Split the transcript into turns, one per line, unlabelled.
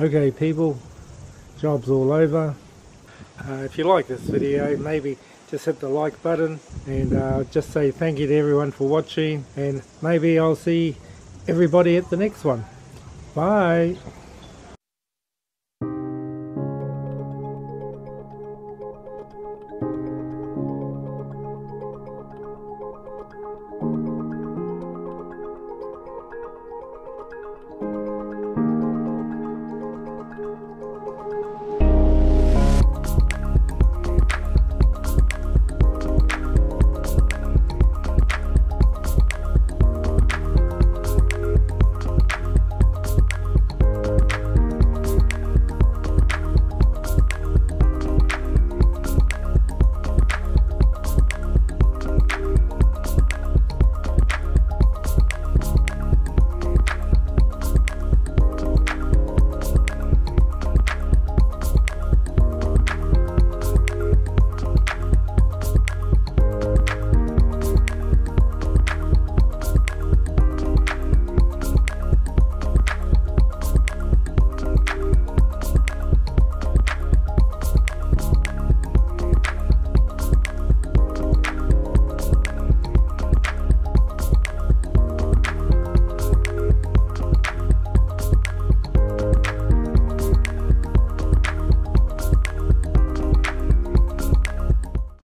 Okay people, job's all over. Uh, if you like this video, maybe just hit the like button and uh, just say thank you to everyone for watching and maybe I'll see everybody at the next one. Bye.